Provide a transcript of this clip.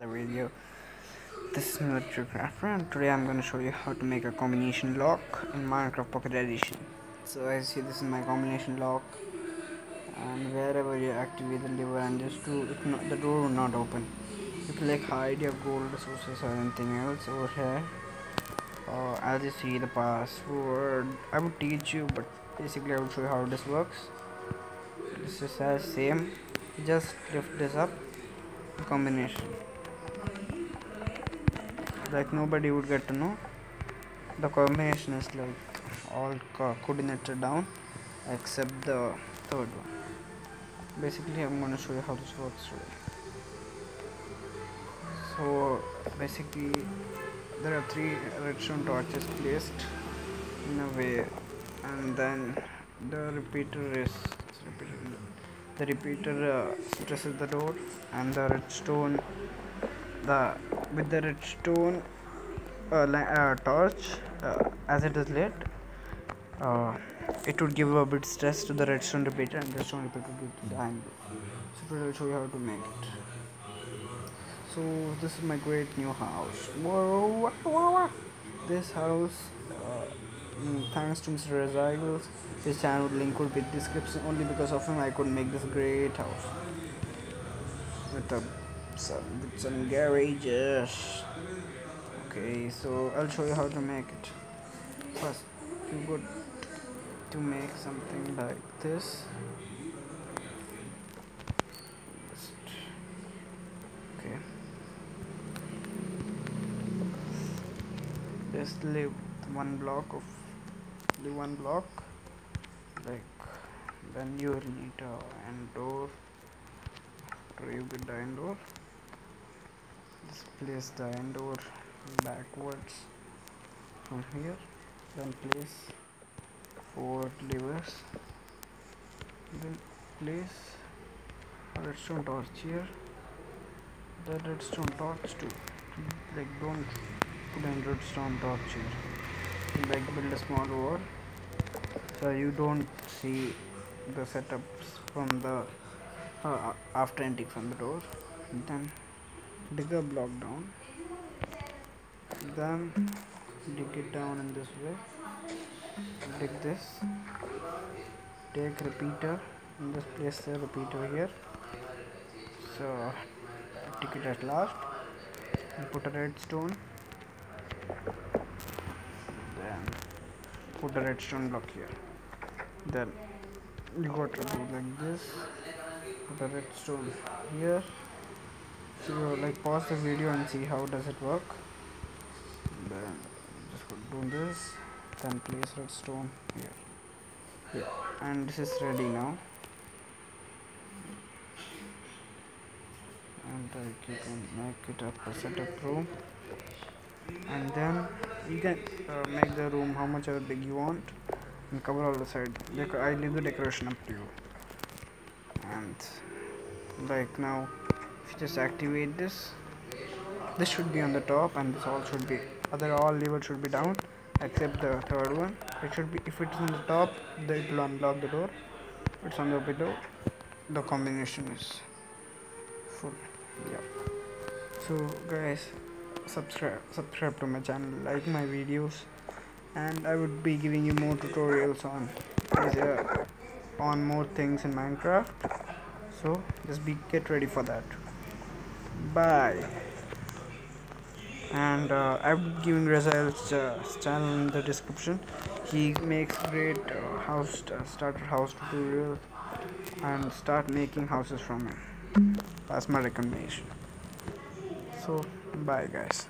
the video. This is Military Crafter and today I'm going to show you how to make a combination lock in Minecraft Pocket Edition. So as you see this is my combination lock and wherever you activate the lever and just do it not, the door will not open. If you like hide your gold resources or anything else over here uh, I'll just see the password. I would teach you but basically I will show you how this works. This is as same. Just lift this up. Combination like nobody would get to know. The combination is like all co- coordinated down except the third one. Basically i'm going to show you how this works today. So basically there are three redstone torches placed in a way and then the repeater is the repeater uh, stresses the door and the redstone the with the redstone uh, uh, torch uh, as it is lit uh, it would give a bit stress to the redstone repeater and redstone repeater would the angle so I'll show you how to make it so this is my great new house whoa, whoa, whoa. this house mm, thanks to Mr. Rezygles his channel link would be description only because of him I could make this great house with a some some garages okay so I'll show you how to make it. First you got to make something like this. Okay. Just leave one block of the one block like then you will need a end door. You get the end door place the end door backwards from here then place four levers then place redstone torch here the redstone torch too like don't put a redstone torch here. Like build a small wall so you don't see the setups from the uh, after entering from the door. Then dig a block down. Then dig it down in this way. Dig this. Take repeater. And just place the repeater here. So take it at last. And put a redstone. Then put a redstone block here. Then you got to do like this. Put a redstone here so like pause the video and see how does it work. Then just do this. Then place redstone here. Yeah and this is ready now. And you can make it up a setup room. And then you can uh, make the room how much big you want and cover all the side. Dec- I leave the decoration up to you. And like now if just activate this. This should be on the top and this all should be other all levers should be down except the third one. It should be if it's on the top then it will unlock the door. If it's on the below the combination is full. Yeah. So guys subscribe subscribe to my channel like my videos and i would be giving you more tutorials on uh, on more things in minecraft. So just be get ready for that bye. And uh, i'm giving Razael's uh, channel in the description. He makes great uh, house uh, starter house tutorial and start making houses from him. That's my recommendation. So bye guys